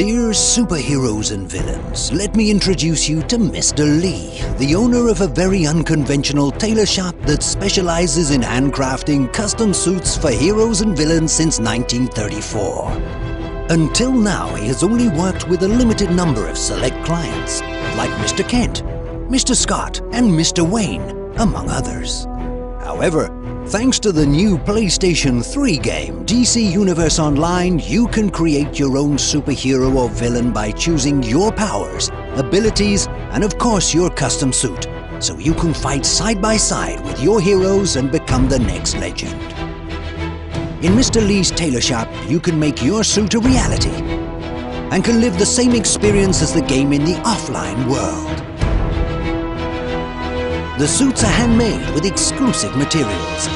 Dear superheroes and villains, let me introduce you to Mr. Lee, the owner of a very unconventional tailor shop that specializes in handcrafting custom suits for heroes and villains since 1934. Until now, he has only worked with a limited number of select clients, like Mr. Kent, Mr. Scott, and Mr. Wayne, among others. However, thanks to the new PlayStation 3 game, DC Universe Online, you can create your own superhero or villain by choosing your powers, abilities, and of course your custom suit, so you can fight side by side with your heroes and become the next legend. In Mr. Lee's tailor shop, you can make your suit a reality and can live the same experience as the game in the offline world. The suits are handmade with exclusive materials,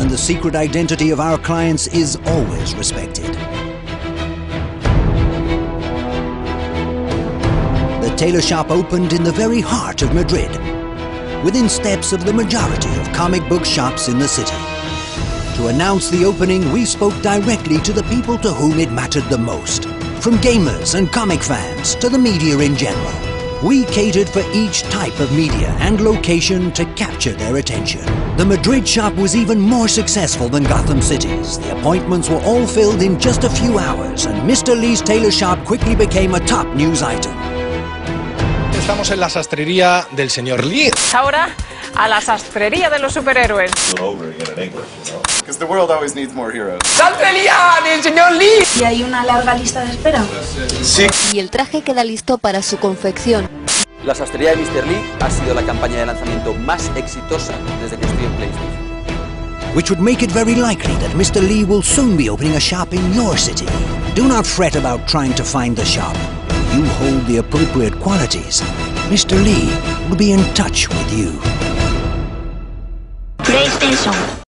and the secret identity of our clients is always respected. The tailor shop opened in the very heart of Madrid, within steps of the majority of comic book shops in the city. To announce the opening, we spoke directly to the people to whom it mattered the most, from gamers and comic fans to the media in general. We catered for each type of media and location to capture their attention. The Madrid shop was even more successful than Gotham City's. The appointments were all filled in just a few hours, and Mr. Lee's tailor shop quickly became a top news item. Estamos en la sastrería del señor Lee. Ahora a la sastrería de los superhéroes. Because the world always needs more heroes. ¡Sastrería del señor Lee! ¿Y hay una larga lista de espera? Sí. y el traje queda listo para su confección. La sastrería de Mr. Lee ha sido la campaña de lanzamiento más exitosa desde que estoy en PlayStation. which would make it very likely that Mr. Lee will soon be opening a shop in your city. Do not fret about trying to find the shop. You hold the appropriate qualities, Mr. Lee will be in touch with you. PlayStation